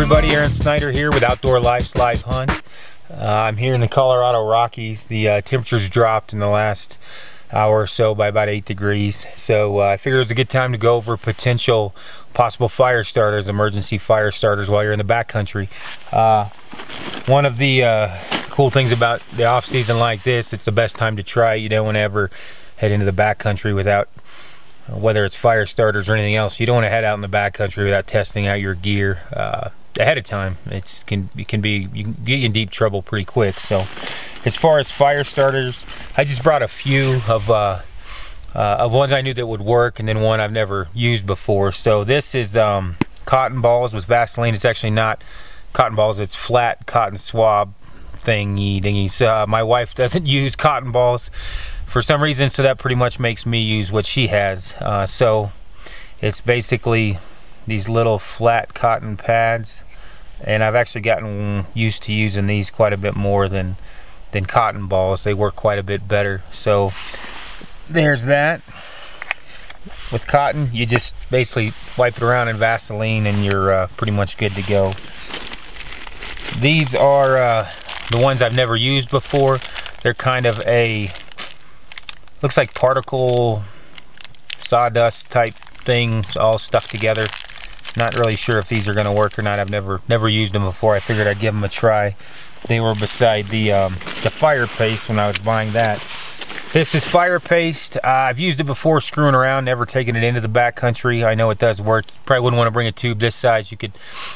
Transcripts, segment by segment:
everybody, Aron Snyder here with Outdoor Life's Live Hunt. Uh, I'm here in the Colorado Rockies. The uh, temperatures dropped in the last hour or so by about 8 degrees. So uh, I figured it was a good time to go over potential possible fire starters, emergency fire starters while you're in the backcountry. Uh, one of the uh, cool things about the off season like this, it's the best time to try. You don't want to ever head into the backcountry without whether it's fire starters or anything else. You don't want to head out in the backcountry without testing out your gear uh, ahead of time. It's can it can be you can get in deep trouble pretty quick. So, as far as fire starters, I just brought a few of uh, uh, of ones I knew that would work, and then one I've never used before. So this is um, cotton balls with Vaseline. It's actually not cotton balls. It's flat cotton swab thingy dingies. Uh, my wife doesn't use cotton balls for some reason, so that pretty much makes me use what she has. Uh, so it's basically these little flat cotton pads, and I've actually gotten used to using these quite a bit more than than cotton balls. They work quite a bit better. So there's that. With cotton, you just basically wipe it around in Vaseline and you're uh, pretty much good to go. These are uh, the ones I've never used before. They're kind of a looks like particle sawdust type thing all stuck together not really sure if these are going to work or not. I've never never used them before. I figured I'd give them a try. They were beside the um, the fire paste when I was buying that. This is fire paste. Uh, I've used it before screwing around never taking it into the back country I know it does work. Probably wouldn't want to bring a tube this size. You could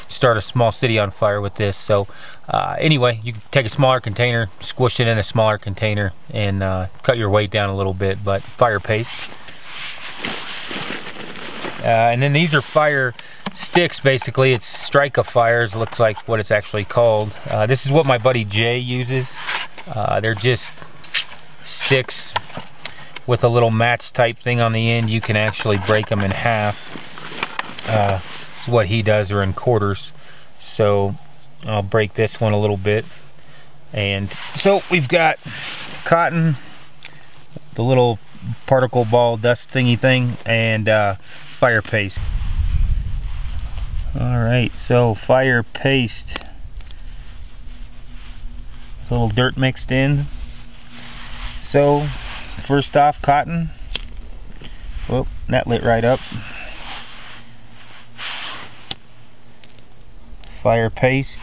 start a small city on fire with this. So uh, anyway you can take a smaller container squish it in a smaller container and uh, cut your weight down a little bit but fire paste. Uh, and then these are fire sticks basically. It's strike a fires looks like what it's actually called. Uh, this is what my buddy Jay uses. Uh, they're just sticks with a little match type thing on the end. You can actually break them in half uh, what he does are in quarters. So I'll break this one a little bit. And so we've got cotton the little particle ball dust thingy thing and uh, fire paste alright so fire paste. A little dirt mixed in. So first off cotton. Oh that lit right up. Fire paste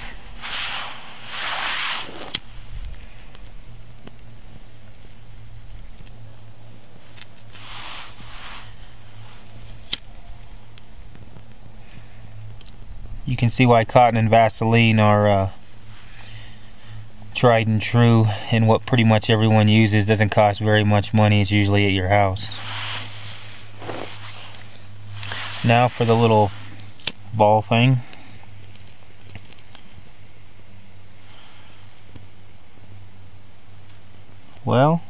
you can see why cotton and Vaseline are uh, tried and true and what pretty much everyone uses. Doesn't cost very much money. It's usually at your house. Now for the little ball thing. Well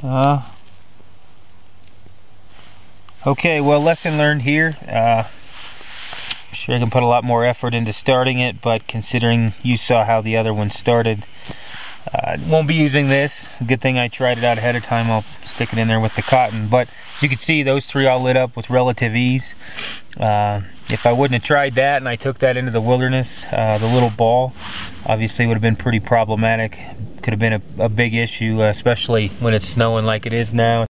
uh Okay, well, lesson learned here. Uh, I'm sure I can put a lot more effort into starting it, but considering you saw how the other one started, uh, won't be using this. Good thing I tried it out ahead of time. I'll stick it in there with the cotton. But as you can see, those three all lit up with relative ease. Uh, if I wouldn't have tried that and I took that into the wilderness, uh, the little ball obviously would have been pretty problematic. Could have been a, a big issue, especially when it's snowing like it is now.